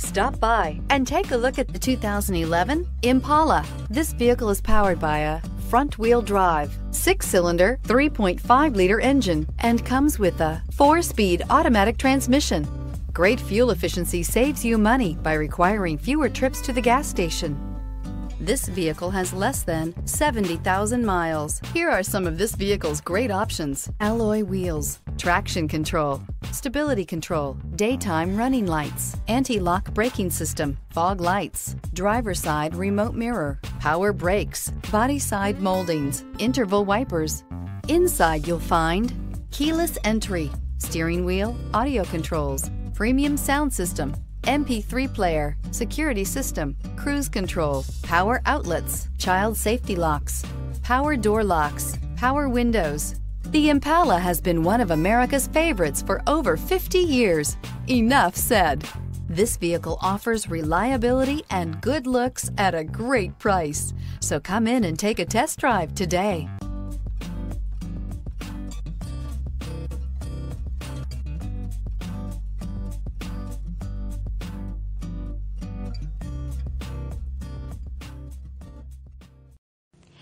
Stop by and take a look at the 2011 Impala. This vehicle is powered by a front wheel drive, six cylinder, 3.5 liter engine, and comes with a four speed automatic transmission. Great fuel efficiency saves you money by requiring fewer trips to the gas station. This vehicle has less than 70,000 miles. Here are some of this vehicle's great options. Alloy wheels, traction control, stability control, daytime running lights, anti-lock braking system, fog lights, driver side remote mirror, power brakes, body side moldings, interval wipers. Inside you'll find keyless entry, steering wheel, audio controls, premium sound system, MP3 player, security system, cruise control, power outlets, child safety locks, power door locks, power windows. The Impala has been one of America's favorites for over 50 years. Enough said. This vehicle offers reliability and good looks at a great price. So come in and take a test drive today.